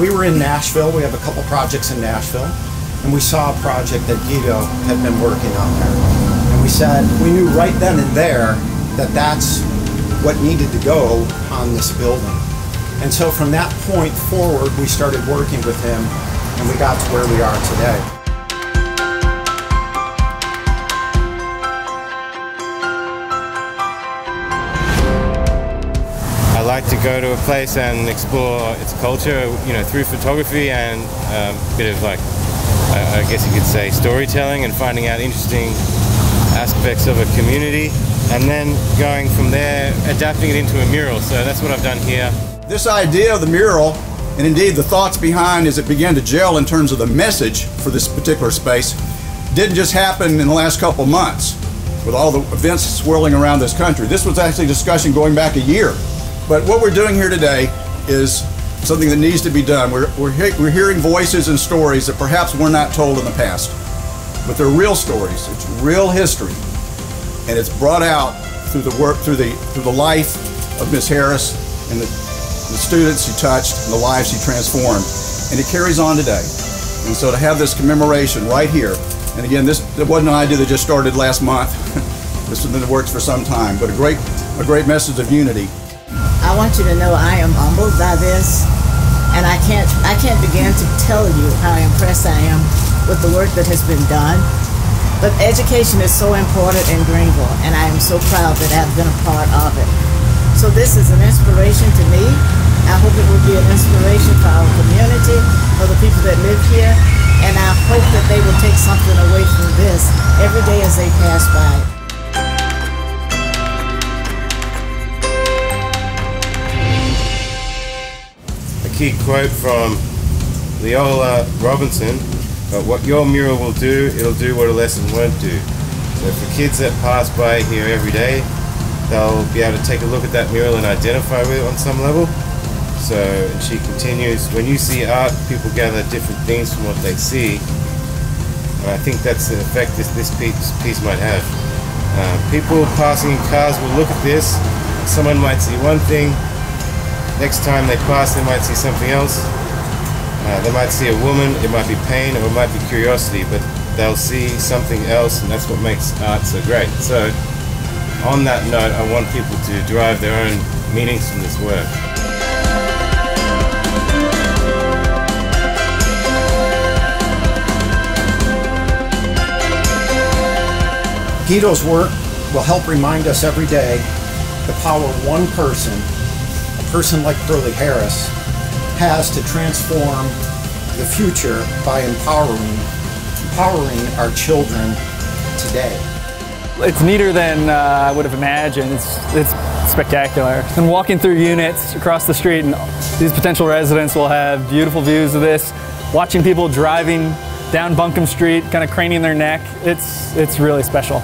we were in Nashville. We have a couple projects in Nashville, and we saw a project that Guido had been working on there. And we said we knew right then and there that that's what needed to go on this building. And so from that point forward, we started working with him, and we got to where we are today. Like to go to a place and explore its culture, you know, through photography and um, a bit of like, I, I guess you could say, storytelling and finding out interesting aspects of a community, and then going from there, adapting it into a mural. So that's what I've done here. This idea of the mural, and indeed the thoughts behind as it began to gel in terms of the message for this particular space, didn't just happen in the last couple months with all the events swirling around this country. This was actually a discussion going back a year. But what we're doing here today is something that needs to be done. We're, we're, he we're hearing voices and stories that perhaps were not told in the past. But they're real stories. It's real history. And it's brought out through the work, through the, through the life of Miss Harris and the, the students she touched and the lives she transformed. And it carries on today. And so to have this commemoration right here, and again, this it wasn't an idea that just started last month. this has been in the works for some time, but a great, a great message of unity. I want you to know I am humbled by this, and I can't I can't begin to tell you how impressed I am with the work that has been done. But education is so important in Greenville, and I am so proud that I've been a part of it. So this is an inspiration to me. I hope it will be an inspiration for our community, for the people that live here, and I hope that they will take something away from this every day as they pass by. Key quote from Leola Robinson, but what your mural will do, it'll do what a lesson won't do. So for kids that pass by here every day, they'll be able to take a look at that mural and identify with it on some level. So and she continues, when you see art, people gather different things from what they see. And I think that's the effect this, this piece, piece might have. Uh, people passing in cars will look at this, someone might see one thing, Next time they pass, they might see something else. Uh, they might see a woman, it might be pain, or it might be curiosity, but they'll see something else, and that's what makes art so great. So, on that note, I want people to derive their own meanings from this work. Guido's work will help remind us every day the power of one person person like Pearlie Harris has to transform the future by empowering, empowering our children today. It's neater than uh, I would have imagined. It's, it's spectacular. And walking through units across the street and these potential residents will have beautiful views of this. Watching people driving down Buncombe Street, kind of craning their neck, it's, it's really special.